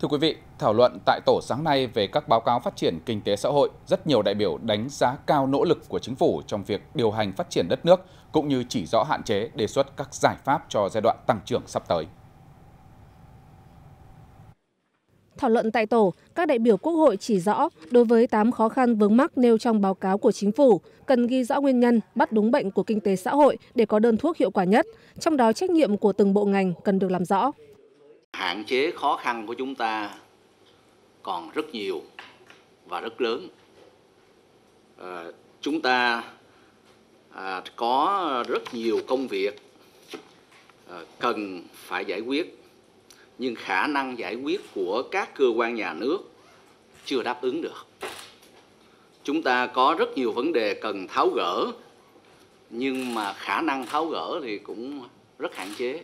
Thưa quý vị, thảo luận tại tổ sáng nay về các báo cáo phát triển kinh tế xã hội, rất nhiều đại biểu đánh giá cao nỗ lực của chính phủ trong việc điều hành phát triển đất nước, cũng như chỉ rõ hạn chế đề xuất các giải pháp cho giai đoạn tăng trưởng sắp tới. Thảo luận tại tổ, các đại biểu Quốc hội chỉ rõ đối với 8 khó khăn vướng mắc nêu trong báo cáo của chính phủ, cần ghi rõ nguyên nhân, bắt đúng bệnh của kinh tế xã hội để có đơn thuốc hiệu quả nhất, trong đó trách nhiệm của từng bộ ngành cần được làm rõ. Hạn chế khó khăn của chúng ta còn rất nhiều và rất lớn. À, chúng ta à, có rất nhiều công việc à, cần phải giải quyết nhưng khả năng giải quyết của các cơ quan nhà nước chưa đáp ứng được chúng ta có rất nhiều vấn đề cần tháo gỡ nhưng mà khả năng tháo gỡ thì cũng rất hạn chế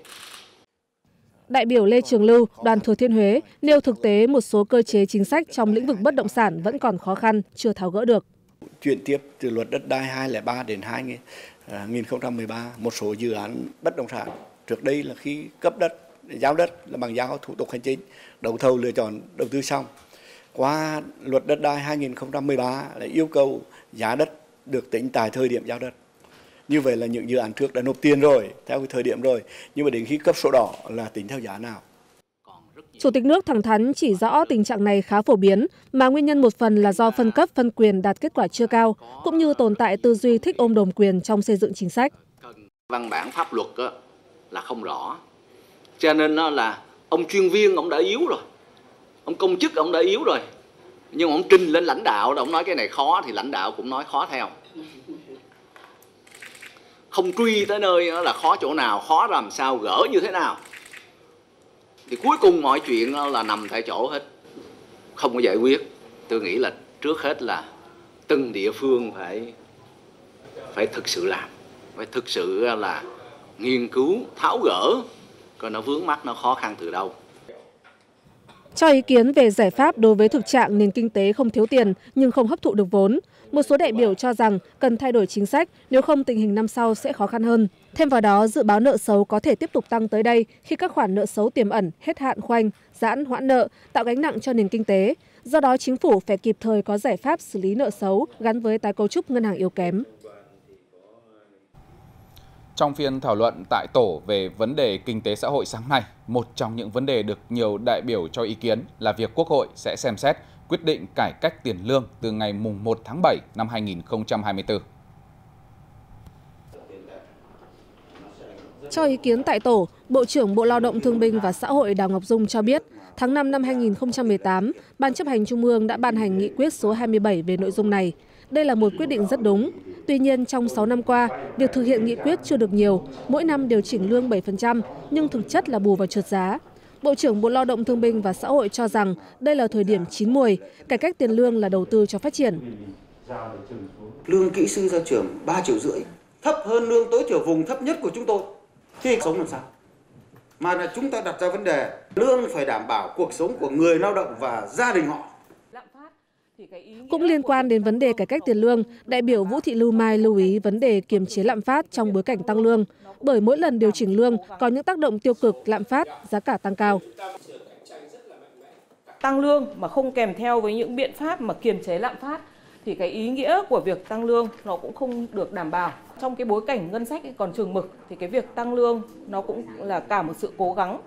Đại biểu Lê Trường Lưu, đoàn Thừa Thiên Huế nêu thực tế một số cơ chế chính sách trong lĩnh vực bất động sản vẫn còn khó khăn, chưa tháo gỡ được. Chuyển tiếp từ luật đất đai 203 đến 2013, một số dự án bất động sản. Trước đây là khi cấp đất giao đất là bằng giao thủ tục hành chính đấu thầu lựa chọn đầu tư xong. Qua luật đất đai 2013 là yêu cầu giá đất được tính tại thời điểm giao đất như vậy là những dự án trước đã nộp tiền rồi theo cái thời điểm rồi. Nhưng mà đến khi cấp sổ đỏ là tính theo giá nào? Chủ tịch nước thẳng thắn chỉ rõ tình trạng này khá phổ biến, mà nguyên nhân một phần là do phân cấp phân quyền đạt kết quả chưa cao, cũng như tồn tại tư duy thích ôm đồm quyền trong xây dựng chính sách. Văn bản pháp luật là không rõ, cho nên nó là ông chuyên viên ông đã yếu rồi. Ông công chức ông đã yếu rồi. Nhưng ông trình lên lãnh đạo ông nói cái này khó thì lãnh đạo cũng nói khó theo không truy tới nơi là khó chỗ nào, khó làm sao, gỡ như thế nào. Thì cuối cùng mọi chuyện là nằm tại chỗ hết. Không có giải quyết. Tôi nghĩ là trước hết là từng địa phương phải phải thực sự làm. Phải thực sự là nghiên cứu, tháo gỡ, coi nó vướng mắt nó khó khăn từ đâu cho ý kiến về giải pháp đối với thực trạng nền kinh tế không thiếu tiền nhưng không hấp thụ được vốn, một số đại biểu cho rằng cần thay đổi chính sách, nếu không tình hình năm sau sẽ khó khăn hơn. Thêm vào đó, dự báo nợ xấu có thể tiếp tục tăng tới đây khi các khoản nợ xấu tiềm ẩn, hết hạn khoanh, giãn hoãn nợ, tạo gánh nặng cho nền kinh tế. Do đó, chính phủ phải kịp thời có giải pháp xử lý nợ xấu gắn với tái cấu trúc ngân hàng yếu kém. Trong phiên thảo luận tại tổ về vấn đề kinh tế xã hội sáng nay, một trong những vấn đề được nhiều đại biểu cho ý kiến là việc Quốc hội sẽ xem xét quyết định cải cách tiền lương từ ngày 1 tháng 7 năm 2024. Cho ý kiến tại tổ, Bộ trưởng Bộ Lao động Thương binh và Xã hội Đào Ngọc Dung cho biết, tháng 5 năm 2018, Ban chấp hành Trung ương đã ban hành nghị quyết số 27 về nội dung này. Đây là một quyết định rất đúng. Tuy nhiên, trong 6 năm qua, việc thực hiện nghị quyết chưa được nhiều, mỗi năm điều chỉnh lương 7%, nhưng thực chất là bù vào trượt giá. Bộ trưởng Bộ Lao động Thương binh và Xã hội cho rằng đây là thời điểm chín muồi, cải cách tiền lương là đầu tư cho phát triển. Lương kỹ sư ra trường 3 triệu rưỡi, thấp hơn lương tối thiểu vùng thấp nhất của chúng tôi. Thì sống làm sao? Mà là chúng ta đặt ra vấn đề lương phải đảm bảo cuộc sống của người lao động và gia đình họ cũng liên quan đến vấn đề cải cách tiền lương, đại biểu Vũ Thị Lưu Mai lưu ý vấn đề kiềm chế lạm phát trong bối cảnh tăng lương, bởi mỗi lần điều chỉnh lương có những tác động tiêu cực lạm phát, giá cả tăng cao. Tăng lương mà không kèm theo với những biện pháp mà kiềm chế lạm phát thì cái ý nghĩa của việc tăng lương nó cũng không được đảm bảo. Trong cái bối cảnh ngân sách còn trường mực thì cái việc tăng lương nó cũng là cả một sự cố gắng.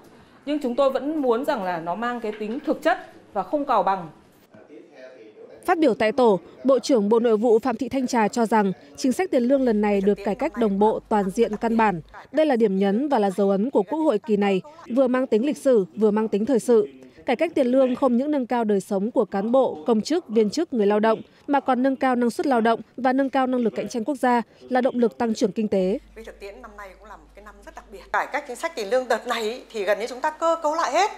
Nhưng chúng tôi vẫn muốn rằng là nó mang cái tính thực chất và không cào bằng Phát biểu tại tổ, Bộ trưởng Bộ Nội vụ Phạm Thị Thanh Trà cho rằng chính sách tiền lương lần này được cải cách đồng bộ toàn diện căn bản. Đây là điểm nhấn và là dấu ấn của Quốc hội kỳ này, vừa mang tính lịch sử, vừa mang tính thời sự. Cải cách tiền lương không những nâng cao đời sống của cán bộ, công chức, viên chức, người lao động, mà còn nâng cao năng suất lao động và nâng cao năng lực cạnh tranh quốc gia, là động lực tăng trưởng kinh tế. Vì thực tiễn năm nay cũng là một cái năm rất đặc biệt. Cải cách chính sách tiền lương đợt này thì gần như chúng ta cơ cấu lại hết.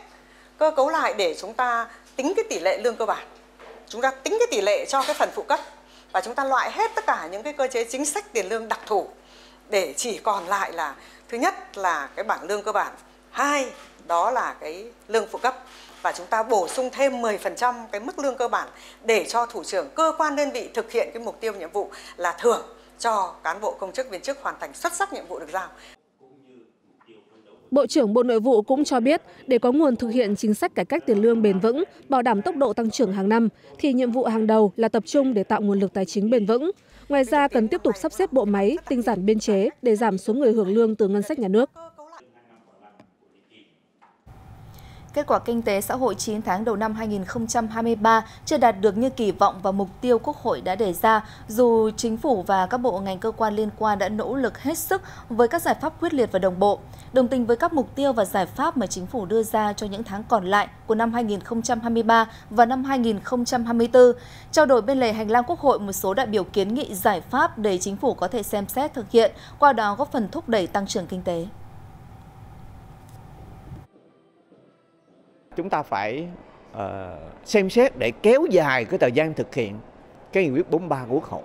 Cơ cấu lại để chúng ta tính cái tỷ lệ lương cơ bản chúng ta tính cái tỷ lệ cho cái phần phụ cấp và chúng ta loại hết tất cả những cái cơ chế chính sách tiền lương đặc thù để chỉ còn lại là, thứ nhất là cái bảng lương cơ bản, hai đó là cái lương phụ cấp và chúng ta bổ sung thêm 10% cái mức lương cơ bản để cho thủ trưởng, cơ quan đơn vị thực hiện cái mục tiêu nhiệm vụ là thưởng cho cán bộ công chức viên chức hoàn thành xuất sắc nhiệm vụ được giao. Bộ trưởng Bộ Nội vụ cũng cho biết, để có nguồn thực hiện chính sách cải cách tiền lương bền vững, bảo đảm tốc độ tăng trưởng hàng năm, thì nhiệm vụ hàng đầu là tập trung để tạo nguồn lực tài chính bền vững. Ngoài ra, cần tiếp tục sắp xếp bộ máy, tinh giản biên chế để giảm số người hưởng lương từ ngân sách nhà nước. Kết quả kinh tế xã hội 9 tháng đầu năm 2023 chưa đạt được như kỳ vọng và mục tiêu Quốc hội đã đề ra, dù chính phủ và các bộ ngành cơ quan liên quan đã nỗ lực hết sức với các giải pháp quyết liệt và đồng bộ, đồng tình với các mục tiêu và giải pháp mà chính phủ đưa ra cho những tháng còn lại của năm 2023 và năm 2024. Trao đổi bên lề hành lang Quốc hội một số đại biểu kiến nghị giải pháp để chính phủ có thể xem xét thực hiện, qua đó góp phần thúc đẩy tăng trưởng kinh tế. Chúng ta phải uh, xem xét để kéo dài cái thời gian thực hiện cái nghị quyết 43 của Quốc hội.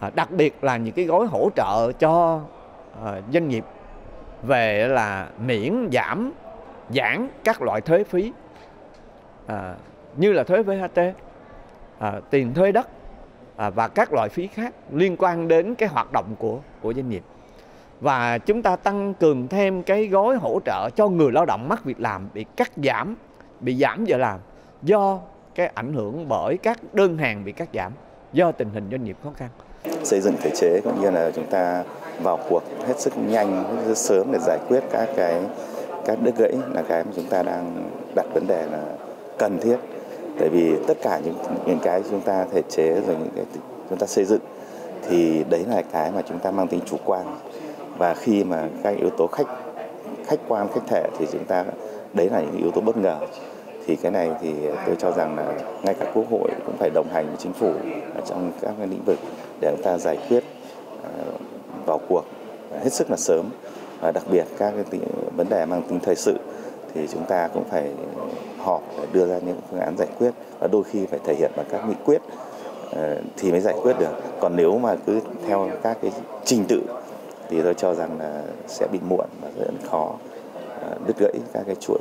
À, đặc biệt là những cái gói hỗ trợ cho uh, doanh nghiệp về là miễn giảm giãn các loại thuế phí à, như là thuế VAT, à, tiền thuê đất à, và các loại phí khác liên quan đến cái hoạt động của của doanh nghiệp và chúng ta tăng cường thêm cái gói hỗ trợ cho người lao động mất việc làm bị cắt giảm, bị giảm giờ làm do cái ảnh hưởng bởi các đơn hàng bị cắt giảm do tình hình doanh nghiệp khó khăn. Xây dựng thể chế cũng như là chúng ta vào cuộc hết sức nhanh, hết sức sớm để giải quyết các cái các đứt gãy là cái mà chúng ta đang đặt vấn đề là cần thiết. Tại vì tất cả những những cái chúng ta thể chế rồi những cái chúng ta xây dựng thì đấy là cái mà chúng ta mang tính chủ quan và khi mà các yếu tố khách khách quan, khách thể thì chúng ta, đấy là những yếu tố bất ngờ. Thì cái này thì tôi cho rằng là ngay cả quốc hội cũng phải đồng hành với chính phủ trong các lĩnh vực để chúng ta giải quyết à, vào cuộc hết sức là sớm. Và đặc biệt các cái vấn đề mang tính thời sự thì chúng ta cũng phải họp để đưa ra những phương án giải quyết và đôi khi phải thể hiện bằng các nghị quyết ờ, thì mới giải quyết được. Còn nếu mà cứ theo các cái trình tự thì tôi cho rằng là sẽ bị muộn và rất khó à, đứt gãy các cái chuỗi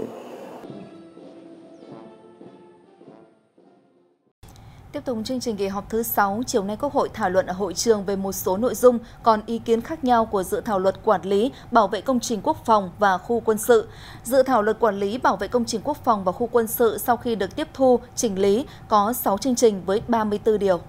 Tiếp tục chương trình kỳ họp thứ 6, chiều nay Quốc hội thảo luận ở hội trường về một số nội dung còn ý kiến khác nhau của dự thảo luật quản lý, bảo vệ công trình quốc phòng và khu quân sự. Dự thảo luật quản lý, bảo vệ công trình quốc phòng và khu quân sự sau khi được tiếp thu, chỉnh lý có 6 chương trình với 34 điều.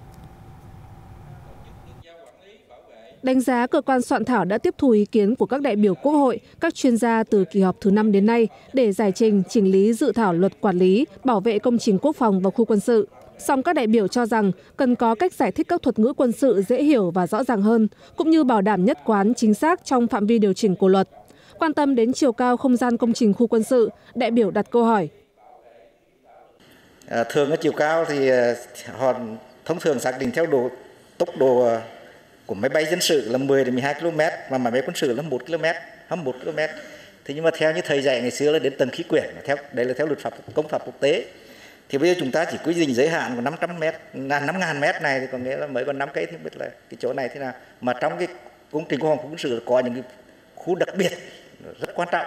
Đánh giá cơ quan soạn thảo đã tiếp thu ý kiến của các đại biểu Quốc hội, các chuyên gia từ kỳ họp thứ năm đến nay để giải trình, chỉnh lý dự thảo luật quản lý, bảo vệ công trình quốc phòng và khu quân sự. Song các đại biểu cho rằng cần có cách giải thích các thuật ngữ quân sự dễ hiểu và rõ ràng hơn, cũng như bảo đảm nhất quán chính xác trong phạm vi điều chỉnh của luật. Quan tâm đến chiều cao không gian công trình khu quân sự, đại biểu đặt câu hỏi. À, thường ở chiều cao thì à, họ thông thường xác định theo độ tốc độ à, của máy bay dân sự là 10 đến 12 km và máy bay quân sự là 1 km, 21 km. Thế nhưng mà theo như thầy dạy ngày xưa là đến tầng khí quyển, theo đấy là theo luật pháp công pháp quốc tế. Thì bây giờ chúng ta chỉ quy định giới hạn của 500 m, là 5.000 m này thì có nghĩa là mới còn 5 cây thì biết là cái chỗ này thế nào. Mà trong cái công trình quốc phòng quân sự có những cái khu đặc biệt rất quan trọng.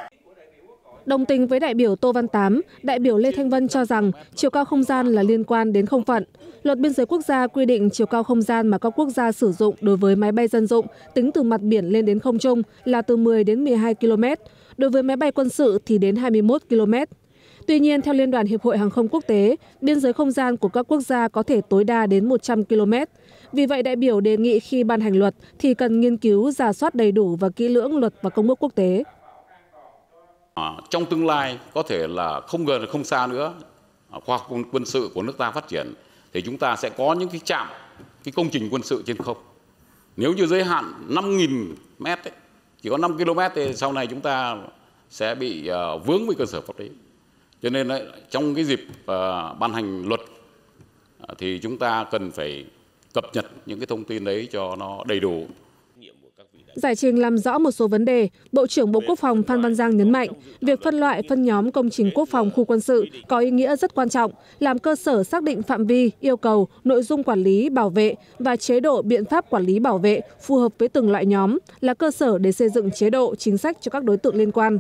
Đồng tình với đại biểu Tô Văn Tám, đại biểu Lê Thanh Vân cho rằng chiều cao không gian là liên quan đến không phận. Luật biên giới quốc gia quy định chiều cao không gian mà các quốc gia sử dụng đối với máy bay dân dụng tính từ mặt biển lên đến không trung là từ 10 đến 12 km, đối với máy bay quân sự thì đến 21 km. Tuy nhiên, theo Liên đoàn Hiệp hội Hàng không Quốc tế, biên giới không gian của các quốc gia có thể tối đa đến 100 km. Vì vậy, đại biểu đề nghị khi ban hành luật thì cần nghiên cứu, giả soát đầy đủ và kỹ lưỡng luật và công ước quốc tế. À, trong tương lai có thể là không gần không xa nữa à, khoa học quân sự của nước ta phát triển thì chúng ta sẽ có những cái trạm cái công trình quân sự trên không. Nếu như giới hạn 5.000 mét ấy, chỉ có 5 km thì sau này chúng ta sẽ bị uh, vướng với cơ sở pháp lý. Cho nên ấy, trong cái dịp uh, ban hành luật uh, thì chúng ta cần phải cập nhật những cái thông tin đấy cho nó đầy đủ. Giải trình làm rõ một số vấn đề, Bộ trưởng Bộ Quốc phòng Phan Văn Giang nhấn mạnh, việc phân loại phân nhóm công trình quốc phòng khu quân sự có ý nghĩa rất quan trọng, làm cơ sở xác định phạm vi, yêu cầu, nội dung quản lý, bảo vệ và chế độ biện pháp quản lý bảo vệ phù hợp với từng loại nhóm, là cơ sở để xây dựng chế độ, chính sách cho các đối tượng liên quan.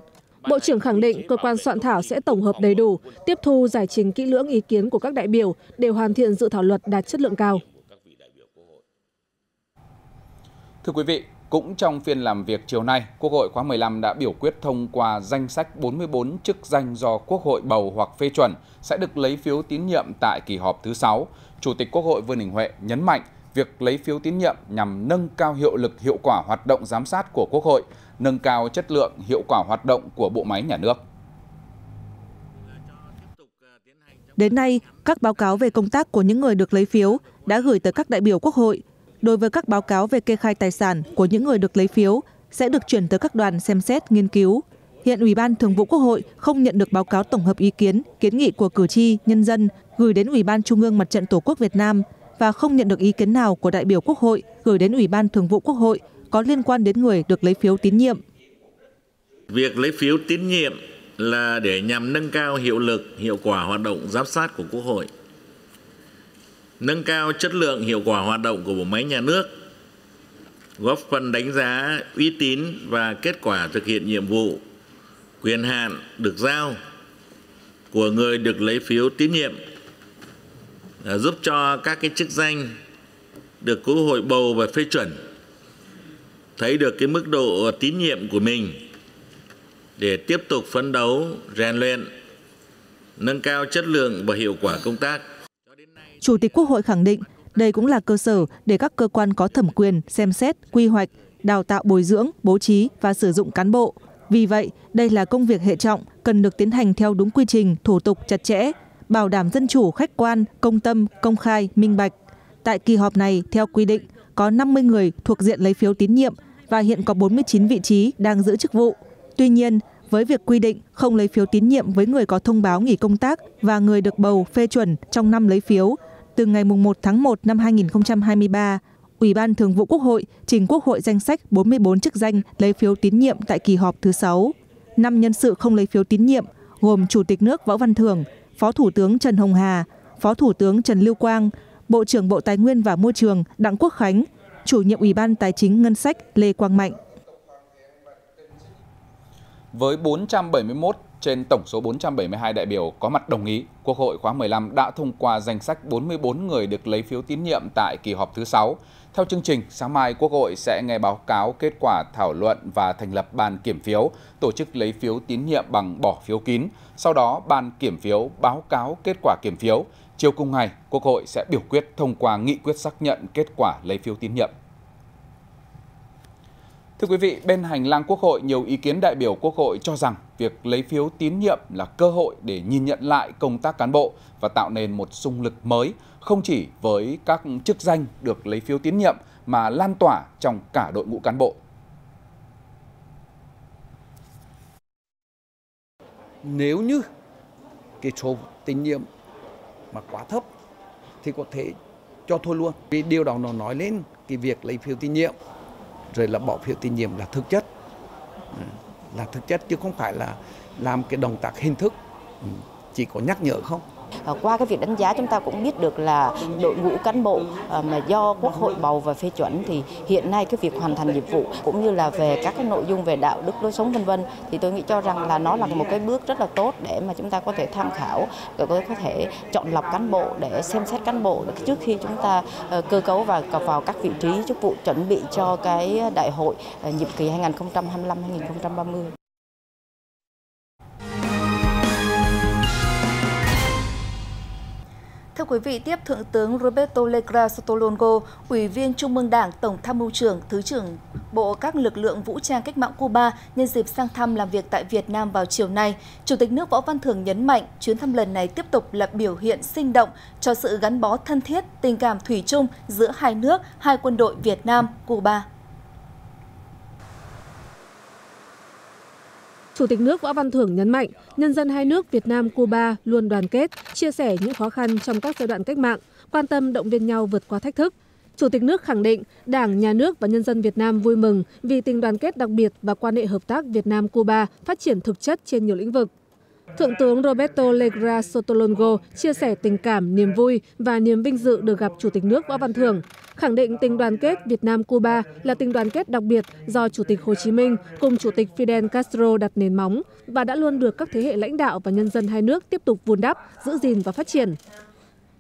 Bộ trưởng khẳng định cơ quan soạn thảo sẽ tổng hợp đầy đủ, tiếp thu giải trình kỹ lưỡng ý kiến của các đại biểu để hoàn thiện dự thảo luật đạt chất lượng cao. Thưa quý vị, cũng trong phiên làm việc chiều nay, Quốc hội khóa 15 đã biểu quyết thông qua danh sách 44 chức danh do Quốc hội bầu hoặc phê chuẩn sẽ được lấy phiếu tín nhiệm tại kỳ họp thứ 6. Chủ tịch Quốc hội Vương Đình Huệ nhấn mạnh việc lấy phiếu tín nhiệm nhằm nâng cao hiệu lực hiệu quả hoạt động giám sát của Quốc hội, nâng cao chất lượng hiệu quả hoạt động của bộ máy nhà nước. Đến nay, các báo cáo về công tác của những người được lấy phiếu đã gửi tới các đại biểu Quốc hội. Đối với các báo cáo về kê khai tài sản của những người được lấy phiếu sẽ được chuyển tới các đoàn xem xét, nghiên cứu. Hiện Ủy ban Thường vụ Quốc hội không nhận được báo cáo tổng hợp ý kiến, kiến nghị của cử tri, nhân dân gửi đến Ủy ban Trung ương Mặt trận Tổ quốc Việt Nam và không nhận được ý kiến nào của đại biểu Quốc hội gửi đến Ủy ban Thường vụ Quốc hội có liên quan đến người được lấy phiếu tín nhiệm. Việc lấy phiếu tín nhiệm là để nhằm nâng cao hiệu lực, hiệu quả hoạt động giám sát của Quốc hội, nâng cao chất lượng hiệu quả hoạt động của bộ máy nhà nước, góp phần đánh giá uy tín và kết quả thực hiện nhiệm vụ, quyền hạn được giao của người được lấy phiếu tín nhiệm, à, giúp cho các cái chức danh được Quốc hội bầu và phê chuẩn thấy được cái mức độ tín nhiệm của mình để tiếp tục phấn đấu, rèn luyện, nâng cao chất lượng và hiệu quả công tác. Chủ tịch Quốc hội khẳng định đây cũng là cơ sở để các cơ quan có thẩm quyền xem xét, quy hoạch, đào tạo bồi dưỡng, bố trí và sử dụng cán bộ. Vì vậy, đây là công việc hệ trọng cần được tiến hành theo đúng quy trình, thủ tục chặt chẽ, bảo đảm dân chủ, khách quan, công tâm, công khai, minh bạch. Tại kỳ họp này, theo quy định, có 50 người thuộc diện lấy phiếu tín nhiệm và hiện có 49 vị trí đang giữ chức vụ. Tuy nhiên, với việc quy định không lấy phiếu tín nhiệm với người có thông báo nghỉ công tác và người được bầu phê chuẩn trong năm lấy phiếu, từ ngày 1 tháng 1 năm 2023, Ủy ban Thường vụ Quốc hội trình Quốc hội danh sách 44 chức danh lấy phiếu tín nhiệm tại kỳ họp thứ 6. Năm nhân sự không lấy phiếu tín nhiệm gồm Chủ tịch nước Võ Văn Thưởng, Phó Thủ tướng Trần Hồng Hà, Phó Thủ tướng Trần Lưu Quang, Bộ trưởng Bộ Tài nguyên và Môi trường Đặng Quốc Khánh, Chủ nhiệm Ủy ban Tài chính Ngân sách Lê Quang Mạnh. Với 471 trên tổng số 472 đại biểu có mặt đồng ý, Quốc hội khóa 15 đã thông qua danh sách 44 người được lấy phiếu tín nhiệm tại kỳ họp thứ 6. Theo chương trình, sáng mai Quốc hội sẽ nghe báo cáo kết quả thảo luận và thành lập ban kiểm phiếu, tổ chức lấy phiếu tín nhiệm bằng bỏ phiếu kín. Sau đó, ban kiểm phiếu báo cáo kết quả kiểm phiếu. Chiều cùng ngày, Quốc hội sẽ biểu quyết thông qua nghị quyết xác nhận kết quả lấy phiếu tín nhiệm. Thưa quý vị, bên hành lang Quốc hội, nhiều ý kiến đại biểu Quốc hội cho rằng việc lấy phiếu tín nhiệm là cơ hội để nhìn nhận lại công tác cán bộ và tạo nên một xung lực mới, không chỉ với các chức danh được lấy phiếu tín nhiệm mà lan tỏa trong cả đội ngũ cán bộ. Nếu như cái số tín nhiệm mà quá thấp thì có thể cho thôi luôn. Vì điều đó nó nói lên cái việc lấy phiếu tín nhiệm rồi là bỏ phiếu tín nhiệm là thực chất. Ừ, là thực chất chứ không phải là làm cái động tác hình thức. Ừ, chỉ có nhắc nhở không. Ờ, qua cái việc đánh giá chúng ta cũng biết được là đội ngũ cán bộ ờ, mà do Quốc hội bầu và phê chuẩn thì hiện nay cái việc hoàn thành nhiệm vụ cũng như là về các cái nội dung về đạo đức lối sống vân vân thì tôi nghĩ cho rằng là nó là một cái bước rất là tốt để mà chúng ta có thể tham khảo để có thể chọn lọc cán bộ để xem xét cán bộ trước khi chúng ta ờ, cơ cấu và vào các vị trí chức vụ chuẩn bị cho cái đại hội nhiệm kỳ 2025-2030. Thưa quý vị, tiếp Thượng tướng Roberto Legra Sotolongo, Ủy viên Trung ương Đảng, Tổng tham mưu trưởng, Thứ trưởng Bộ các lực lượng vũ trang cách mạng Cuba nhân dịp sang thăm làm việc tại Việt Nam vào chiều nay. Chủ tịch nước Võ Văn Thưởng nhấn mạnh chuyến thăm lần này tiếp tục là biểu hiện sinh động cho sự gắn bó thân thiết, tình cảm thủy chung giữa hai nước, hai quân đội Việt Nam, Cuba. Chủ tịch nước Võ Văn Thưởng nhấn mạnh, nhân dân hai nước Việt Nam Cuba luôn đoàn kết, chia sẻ những khó khăn trong các giai đoạn cách mạng, quan tâm động viên nhau vượt qua thách thức. Chủ tịch nước khẳng định, Đảng, Nhà nước và nhân dân Việt Nam vui mừng vì tình đoàn kết đặc biệt và quan hệ hợp tác Việt Nam Cuba phát triển thực chất trên nhiều lĩnh vực. Thượng tướng Roberto Legra Sotolongo chia sẻ tình cảm, niềm vui và niềm vinh dự được gặp Chủ tịch nước Võ Văn Thưởng, khẳng định tình đoàn kết Việt Nam-Cuba là tình đoàn kết đặc biệt do Chủ tịch Hồ Chí Minh cùng Chủ tịch Fidel Castro đặt nền móng và đã luôn được các thế hệ lãnh đạo và nhân dân hai nước tiếp tục vun đắp, giữ gìn và phát triển.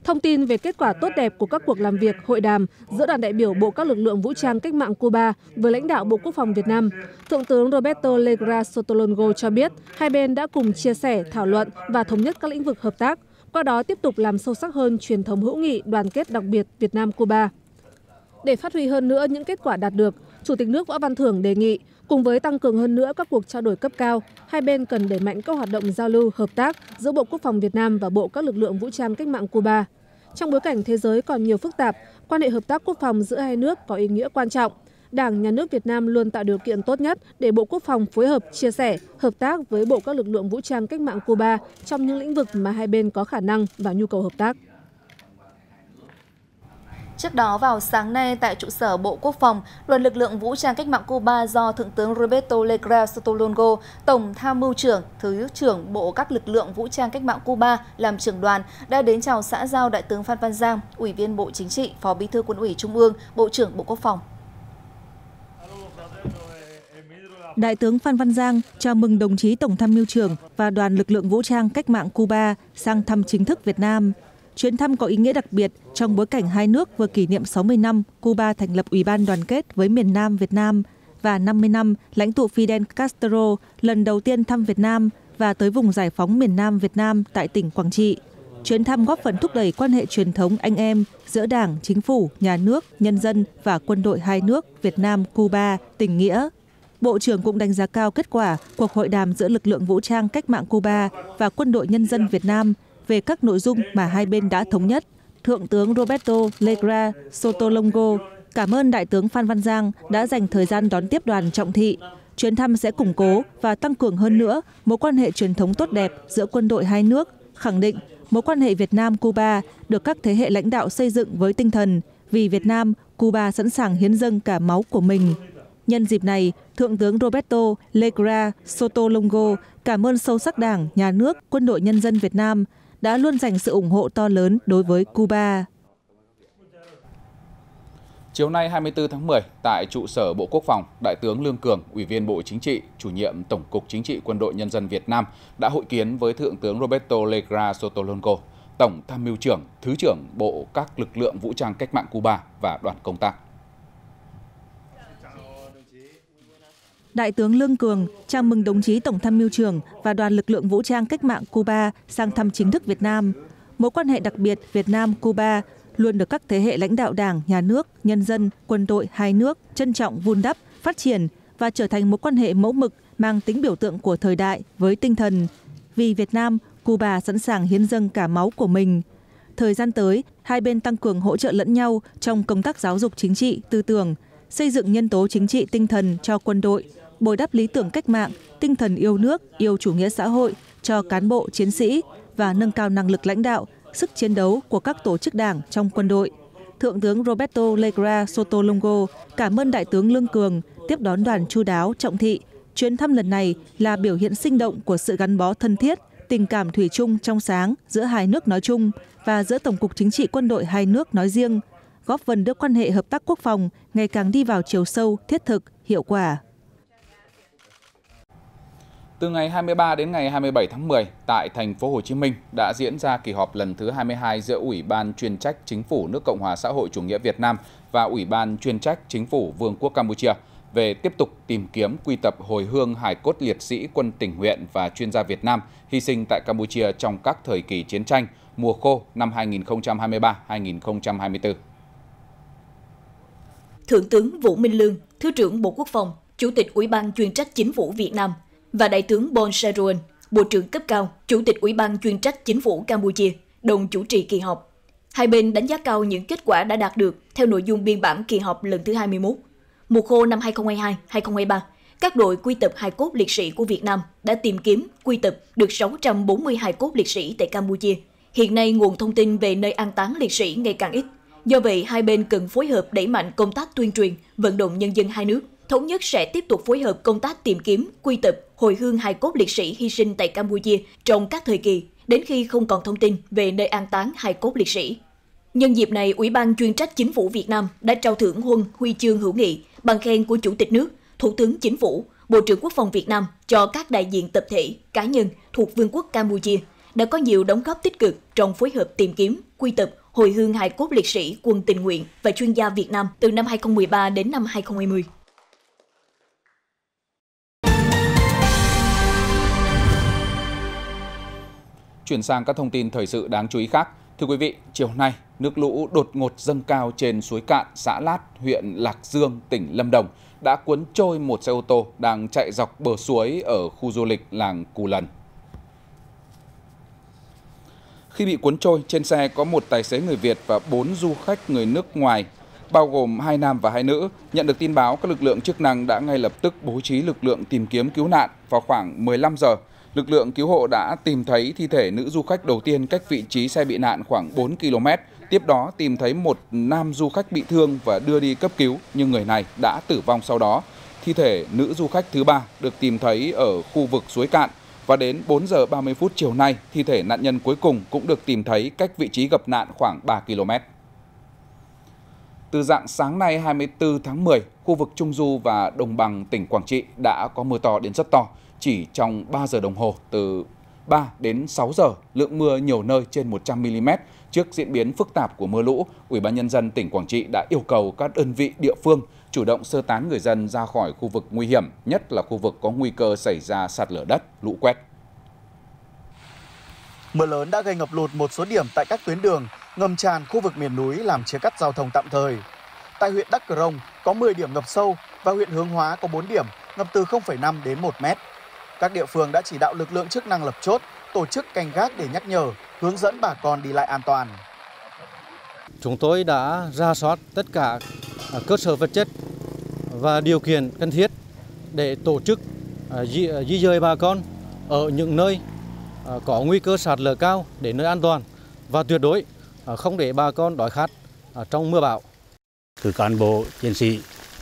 Thông tin về kết quả tốt đẹp của các cuộc làm việc, hội đàm giữa đoàn đại biểu Bộ các lực lượng vũ trang cách mạng Cuba với lãnh đạo Bộ Quốc phòng Việt Nam, Thượng tướng Roberto Legra Sotolongo cho biết hai bên đã cùng chia sẻ, thảo luận và thống nhất các lĩnh vực hợp tác, qua đó tiếp tục làm sâu sắc hơn truyền thống hữu nghị đoàn kết đặc biệt Việt Nam-Cuba. Để phát huy hơn nữa những kết quả đạt được, Chủ tịch nước Võ Văn Thưởng đề nghị cùng với tăng cường hơn nữa các cuộc trao đổi cấp cao, hai bên cần đẩy mạnh các hoạt động giao lưu, hợp tác giữa Bộ Quốc phòng Việt Nam và Bộ các lực lượng vũ trang cách mạng Cuba. Trong bối cảnh thế giới còn nhiều phức tạp, quan hệ hợp tác quốc phòng giữa hai nước có ý nghĩa quan trọng. Đảng, Nhà nước Việt Nam luôn tạo điều kiện tốt nhất để Bộ Quốc phòng phối hợp, chia sẻ, hợp tác với Bộ các lực lượng vũ trang cách mạng Cuba trong những lĩnh vực mà hai bên có khả năng và nhu cầu hợp tác. Trước đó vào sáng nay tại trụ sở Bộ Quốc phòng, đoàn lực lượng vũ trang cách mạng Cuba do Thượng tướng Roberto Legra Sotolongo, Tổng tham mưu trưởng, Thứ trưởng Bộ các lực lượng vũ trang cách mạng Cuba làm trưởng đoàn đã đến chào xã giao Đại tướng Phan Văn Giang, Ủy viên Bộ Chính trị, Phó Bí thư Quân ủy Trung ương, Bộ trưởng Bộ Quốc phòng. Đại tướng Phan Văn Giang chào mừng đồng chí Tổng tham mưu trưởng và đoàn lực lượng vũ trang cách mạng Cuba sang thăm chính thức Việt Nam. Chuyến thăm có ý nghĩa đặc biệt trong bối cảnh hai nước vừa kỷ niệm 60 năm Cuba thành lập Ủy ban đoàn kết với miền Nam Việt Nam và 50 năm lãnh tụ Fidel Castro lần đầu tiên thăm Việt Nam và tới vùng giải phóng miền Nam Việt Nam tại tỉnh Quảng Trị. Chuyến thăm góp phần thúc đẩy quan hệ truyền thống anh em giữa Đảng, Chính phủ, Nhà nước, nhân dân và quân đội hai nước Việt Nam, Cuba, tình nghĩa. Bộ trưởng cũng đánh giá cao kết quả cuộc hội đàm giữa lực lượng vũ trang cách mạng Cuba và quân đội nhân dân Việt Nam về các nội dung mà hai bên đã thống nhất. Thượng tướng Roberto Legra Sotolongo cảm ơn Đại tướng Phan Văn Giang đã dành thời gian đón tiếp đoàn trọng thị. Chuyến thăm sẽ củng cố và tăng cường hơn nữa mối quan hệ truyền thống tốt đẹp giữa quân đội hai nước, khẳng định mối quan hệ Việt Nam-Cuba được các thế hệ lãnh đạo xây dựng với tinh thần vì Việt Nam, Cuba sẵn sàng hiến dâng cả máu của mình. Nhân dịp này, Thượng tướng Roberto Legra Sotolongo cảm ơn sâu sắc Đảng, Nhà nước, Quân đội Nhân dân Việt Nam đã luôn dành sự ủng hộ to lớn đối với Cuba. Chiều nay 24 tháng 10, tại trụ sở Bộ Quốc phòng, Đại tướng Lương Cường, Ủy viên Bộ Chính trị, chủ nhiệm Tổng cục Chính trị Quân đội Nhân dân Việt Nam đã hội kiến với Thượng tướng Roberto Legra Sotolongo, Tổng tham mưu trưởng, Thứ trưởng Bộ các lực lượng vũ trang cách mạng Cuba và đoàn công tác. Đại tướng Lương Cường chào mừng đồng chí Tổng tham mưu trưởng và đoàn lực lượng vũ trang cách mạng Cuba sang thăm chính thức Việt Nam. Mối quan hệ đặc biệt Việt Nam-Cuba luôn được các thế hệ lãnh đạo Đảng, Nhà nước, nhân dân, quân đội hai nước trân trọng vun đắp, phát triển và trở thành mối quan hệ mẫu mực mang tính biểu tượng của thời đại với tinh thần vì Việt Nam, Cuba sẵn sàng hiến dâng cả máu của mình. Thời gian tới, hai bên tăng cường hỗ trợ lẫn nhau trong công tác giáo dục chính trị, tư tưởng, xây dựng nhân tố chính trị tinh thần cho quân đội, bồi đắp lý tưởng cách mạng, tinh thần yêu nước, yêu chủ nghĩa xã hội cho cán bộ, chiến sĩ và nâng cao năng lực lãnh đạo, sức chiến đấu của các tổ chức đảng trong quân đội. Thượng tướng Roberto Legra Sotolongo cảm ơn Đại tướng Lương Cường tiếp đón đoàn chu đáo, trọng thị. Chuyến thăm lần này là biểu hiện sinh động của sự gắn bó thân thiết, tình cảm thủy chung trong sáng giữa hai nước nói chung và giữa Tổng cục Chính trị Quân đội hai nước nói riêng, góp phần đưa quan hệ hợp tác quốc phòng ngày càng đi vào chiều sâu, thiết thực, hiệu quả. Từ ngày 23 đến ngày 27 tháng 10, tại thành phố Hồ Chí Minh đã diễn ra kỳ họp lần thứ 22 giữa Ủy ban chuyên trách Chính phủ nước Cộng hòa xã hội chủ nghĩa Việt Nam và Ủy ban chuyên trách Chính phủ Vương quốc Campuchia về tiếp tục tìm kiếm quy tập hồi hương hài cốt liệt sĩ quân tình nguyện và chuyên gia Việt Nam hy sinh tại Campuchia trong các thời kỳ chiến tranh mùa khô năm 2023-2024. Thượng tướng Vũ Minh Lương, Thứ trưởng Bộ Quốc phòng, Chủ tịch Ủy ban chuyên trách Chính phủ Việt Nam và Đại tướng Bon Saruan, Bộ trưởng cấp cao, Chủ tịch Ủy ban chuyên trách Chính phủ Campuchia, đồng chủ trì kỳ họp. Hai bên đánh giá cao những kết quả đã đạt được theo nội dung biên bản kỳ họp lần thứ 21. Mùa khô năm 2022-2023, các đội quy tập hài cốt liệt sĩ của Việt Nam đã tìm kiếm, quy tập được 640 hài cốt liệt sĩ tại Campuchia. Hiện nay nguồn thông tin về nơi an táng liệt sĩ ngày càng ít. Do vậy, hai bên cần phối hợp đẩy mạnh công tác tuyên truyền, vận động nhân dân hai nước thống nhất sẽ tiếp tục phối hợp công tác tìm kiếm, quy tập, hồi hương hài cốt liệt sĩ hy sinh tại Campuchia trong các thời kỳ, đến khi không còn thông tin về nơi an táng hài cốt liệt sĩ. Nhân dịp này, Ủy ban chuyên trách Chính phủ Việt Nam đã trao thưởng huân huy chương hữu nghị bằng khen của Chủ tịch nước, Thủ tướng Chính phủ, Bộ trưởng Quốc phòng Việt Nam cho các đại diện tập thể, cá nhân thuộc Vương quốc Campuchia đã có nhiều đóng góp tích cực trong phối hợp tìm kiếm, quy tập, hồi hương hài cốt liệt sĩ quân tình nguyện và chuyên gia Việt Nam từ năm 2013 đến năm 2020. Chuyển sang các thông tin thời sự đáng chú ý khác. Thưa quý vị, chiều nay, nước lũ đột ngột dâng cao trên suối Cạn, xã Lát, huyện Lạc Dương, tỉnh Lâm Đồng đã cuốn trôi một xe ô tô đang chạy dọc bờ suối ở khu du lịch làng Cù Lần. Khi bị cuốn trôi, trên xe có một tài xế người Việt và bốn du khách người nước ngoài, bao gồm hai nam và hai nữ. Nhận được tin báo, các lực lượng chức năng đã ngay lập tức bố trí lực lượng tìm kiếm cứu nạn vào khoảng 15 giờ. Lực lượng cứu hộ đã tìm thấy thi thể nữ du khách đầu tiên cách vị trí xe bị nạn khoảng 4 km. Tiếp đó tìm thấy một nam du khách bị thương và đưa đi cấp cứu, nhưng người này đã tử vong sau đó. Thi thể nữ du khách thứ ba được tìm thấy ở khu vực suối cạn và đến 4 giờ 30 phút chiều nay, thi thể nạn nhân cuối cùng cũng được tìm thấy cách vị trí gặp nạn khoảng 3 km. Từ dạng sáng nay 24 tháng 10, khu vực Trung Du và Đồng bằng tỉnh Quảng Trị đã có mưa to đến rất to. Chỉ trong 3 giờ đồng hồ, từ 3 đến 6 giờ, lượng mưa nhiều nơi trên 100 mm. Trước diễn biến phức tạp của mưa lũ, Ủy ban nhân dân tỉnh Quảng Trị đã yêu cầu các đơn vị địa phương chủ động sơ tán người dân ra khỏi khu vực nguy hiểm, nhất là khu vực có nguy cơ xảy ra sạt lở đất, lũ quét. Mưa lớn đã gây ngập lụt một số điểm tại các tuyến đường, ngầm tràn khu vực miền núi làm chia cắt giao thông tạm thời. Tại huyện Đắk Cờ Rông có 10 điểm ngập sâu và huyện Hướng Hóa có 4 điểm ngập từ 0,5 đến 1 mét. Các địa phương đã chỉ đạo lực lượng chức năng lập chốt, tổ chức canh gác để nhắc nhở, hướng dẫn bà con đi lại an toàn. Chúng tôi đã ra soát tất cả cơ sở vật chất và điều kiện cần thiết để tổ chức à, di, à, di dời bà con ở những nơi à, có nguy cơ sạt lở cao để nơi an toàn và tuyệt đối không để bà con đói khát trong mưa bão. Cử cán bộ chiến sĩ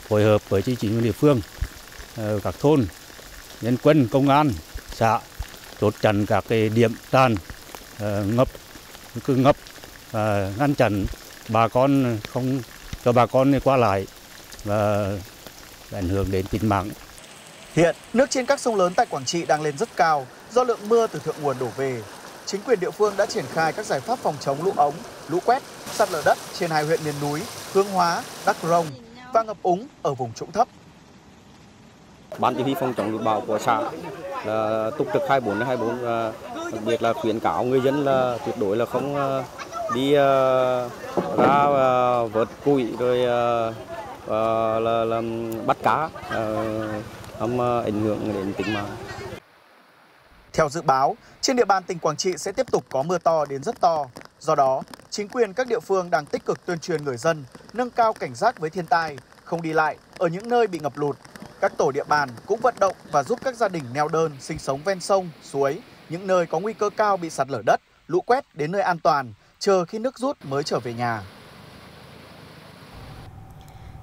phối hợp với chính quyền địa phương, các thôn, nhân quân, công an, xã chốt chặn các cái điểm tràn ờ, ngập cứ ngập ngăn chặn bà con không cho bà con qua lại và ảnh hưởng đến tính mạng. Hiện, nước trên các sông lớn tại Quảng Trị đang lên rất cao do lượng mưa từ thượng nguồn đổ về. Chính quyền địa phương đã triển khai các giải pháp phòng chống lũ ống, lũ quét, sạt lở đất trên hai huyện miền núi Hương Hóa, Đắk Rông và ngập úng ở vùng trũng thấp. Ban chỉ huy phòng chống lụt bão của xã là túc trực 24 24 và đặc biệt là khuyến cáo người dân là tuyệt đối là không ờ, đi ờ, ra uh, vớt củi rồi là, là bắt cá không ảnh hưởng đến tính mạng. Theo dự báo, trên địa bàn tỉnh Quảng Trị sẽ tiếp tục có mưa to đến rất to. Do đó, chính quyền các địa phương đang tích cực tuyên truyền người dân nâng cao cảnh giác với thiên tai, không đi lại ở những nơi bị ngập lụt. Các tổ địa bàn cũng vận động và giúp các gia đình neo đơn sinh sống ven sông, suối, những nơi có nguy cơ cao bị sạt lở đất, lũ quét đến nơi an toàn chờ khi nước rút mới trở về nhà.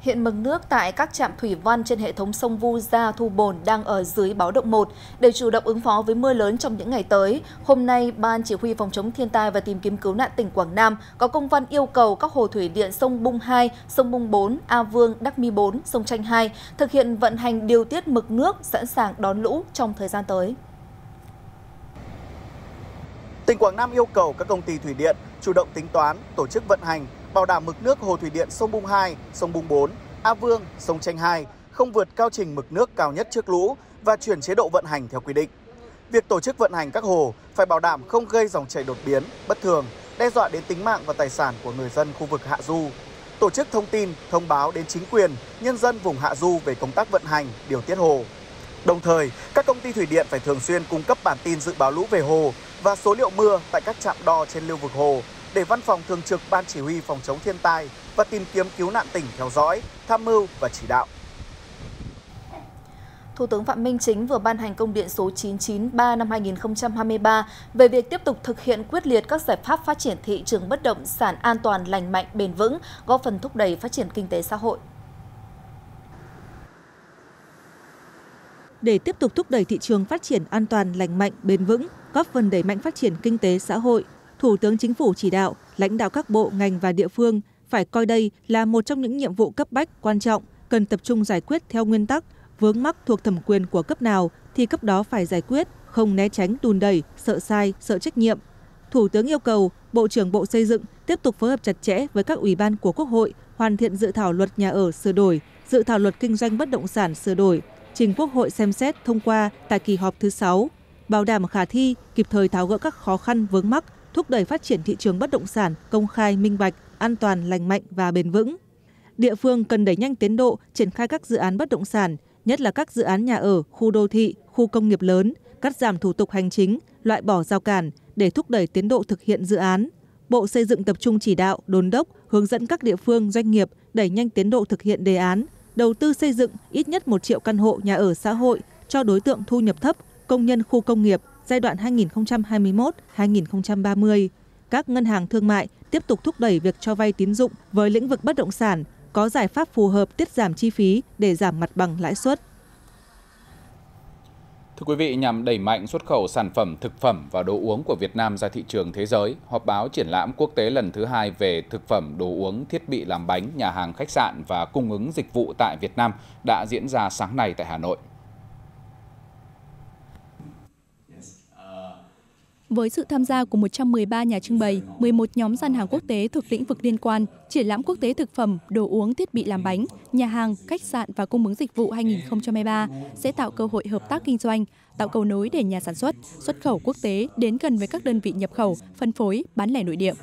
Hiện mực nước tại các trạm thủy văn trên hệ thống sông Vu Gia, Thu Bồn đang ở dưới báo động 1. Để chủ động ứng phó với mưa lớn trong những ngày tới, hôm nay Ban Chỉ huy Phòng chống thiên tai và tìm kiếm cứu nạn tỉnh Quảng Nam có công văn yêu cầu các hồ thủy điện sông Bung 2, sông Bung 4, A Vương, Đắc Mi 4, sông Tranh 2 thực hiện vận hành điều tiết mực nước sẵn sàng đón lũ trong thời gian tới. Tỉnh Quảng Nam yêu cầu các công ty thủy điện chủ động tính toán, tổ chức vận hành, bảo đảm mực nước hồ thủy điện sông Bung 2, sông Bung 4, A Vương, sông Tranh 2 không vượt cao trình mực nước cao nhất trước lũ và chuyển chế độ vận hành theo quy định. Việc tổ chức vận hành các hồ phải bảo đảm không gây dòng chảy đột biến, bất thường, đe dọa đến tính mạng và tài sản của người dân khu vực hạ du. Tổ chức thông tin, thông báo đến chính quyền, nhân dân vùng hạ du về công tác vận hành, điều tiết hồ. Đồng thời, các công ty thủy điện phải thường xuyên cung cấp bản tin dự báo lũ về hồ và số liệu mưa tại các trạm đo trên lưu vực hồ để Văn phòng Thường trực Ban Chỉ huy Phòng chống thiên tai và tìm kiếm cứu nạn tỉnh theo dõi, tham mưu và chỉ đạo. Thủ tướng Phạm Minh Chính vừa ban hành công điện số 993 năm 2023 về việc tiếp tục thực hiện quyết liệt các giải pháp phát triển thị trường bất động sản an toàn, lành mạnh, bền vững, góp phần thúc đẩy phát triển kinh tế xã hội. Để tiếp tục thúc đẩy thị trường phát triển an toàn, lành mạnh, bền vững, góp phần đẩy mạnh phát triển kinh tế xã hội, Thủ tướng Chính phủ chỉ đạo lãnh đạo các bộ, ngành và địa phương phải coi đây là một trong những nhiệm vụ cấp bách quan trọng, cần tập trung giải quyết theo nguyên tắc vướng mắc thuộc thẩm quyền của cấp nào thì cấp đó phải giải quyết, không né tránh đùn đẩy, sợ sai, sợ trách nhiệm. Thủ tướng yêu cầu Bộ trưởng Bộ Xây dựng tiếp tục phối hợp chặt chẽ với các ủy ban của Quốc hội hoàn thiện dự thảo luật nhà ở sửa đổi, dự thảo luật kinh doanh bất động sản sửa đổi, trình Quốc hội xem xét thông qua tại kỳ họp thứ sáu, bảo đảm khả thi, kịp thời tháo gỡ các khó khăn vướng mắc, thúc đẩy phát triển thị trường bất động sản công khai, minh bạch, an toàn, lành mạnh và bền vững. Địa phương cần đẩy nhanh tiến độ triển khai các dự án bất động sản, nhất là các dự án nhà ở, khu đô thị, khu công nghiệp lớn, cắt giảm thủ tục hành chính, loại bỏ rào cản để thúc đẩy tiến độ thực hiện dự án. Bộ Xây dựng tập trung chỉ đạo, đôn đốc, hướng dẫn các địa phương, doanh nghiệp đẩy nhanh tiến độ thực hiện đề án, đầu tư xây dựng ít nhất một triệu căn hộ nhà ở xã hội cho đối tượng thu nhập thấp, công nhân khu công nghiệp giai đoạn 2021-2030. Các ngân hàng thương mại tiếp tục thúc đẩy việc cho vay tín dụng với lĩnh vực bất động sản, có giải pháp phù hợp tiết giảm chi phí để giảm mặt bằng lãi suất. Thưa quý vị, nhằm đẩy mạnh xuất khẩu sản phẩm thực phẩm và đồ uống của Việt Nam ra thị trường thế giới, họp báo triển lãm quốc tế lần thứ hai về thực phẩm, đồ uống, thiết bị làm bánh, nhà hàng, khách sạn và cung ứng dịch vụ tại Việt Nam đã diễn ra sáng nay tại Hà Nội. Với sự tham gia của 113 nhà trưng bày, 11 nhóm gian hàng quốc tế thuộc lĩnh vực liên quan, triển lãm quốc tế thực phẩm, đồ uống, thiết bị làm bánh, nhà hàng, khách sạn và cung ứng dịch vụ 2023 sẽ tạo cơ hội hợp tác kinh doanh, tạo cầu nối để nhà sản xuất, xuất khẩu quốc tế đến gần với các đơn vị nhập khẩu, phân phối, bán lẻ nội địa.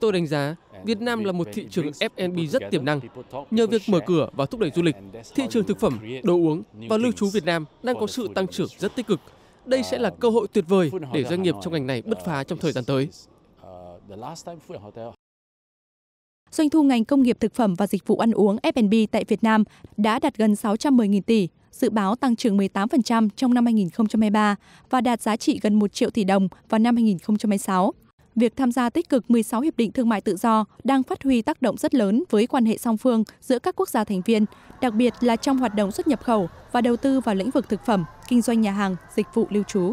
Tôi đánh giá Việt Nam là một thị trường F&B rất tiềm năng. Nhờ việc mở cửa và thúc đẩy du lịch, thị trường thực phẩm, đồ uống và lưu trú Việt Nam đang có sự tăng trưởng rất tích cực. Đây sẽ là cơ hội tuyệt vời để doanh nghiệp trong ngành này bứt phá trong thời gian tới. Doanh thu ngành công nghiệp thực phẩm và dịch vụ ăn uống F&B tại Việt Nam đã đạt gần 610.000 tỷ, dự báo tăng trưởng 18% trong năm 2023 và đạt giá trị gần 1 triệu tỷ đồng vào năm 2026. Việc tham gia tích cực 16 hiệp định thương mại tự do đang phát huy tác động rất lớn với quan hệ song phương giữa các quốc gia thành viên, đặc biệt là trong hoạt động xuất nhập khẩu và đầu tư vào lĩnh vực thực phẩm, kinh doanh nhà hàng, dịch vụ lưu trú.